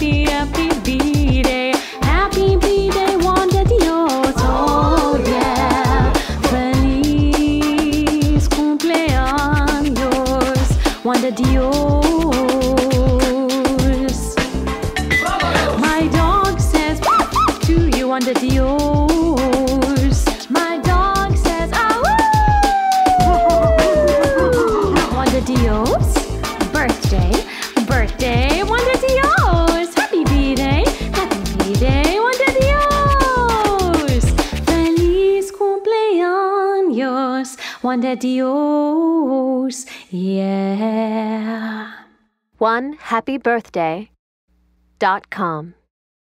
happy, happy Happy birthday Dios. Oh yeah, feliz cumpleaños, Dios. My dog says you, Dios. My dog says, Dios. Juan de Dios. Feliz cumpleaños, Juan de Dios. Yeah. One happy birthday dot com.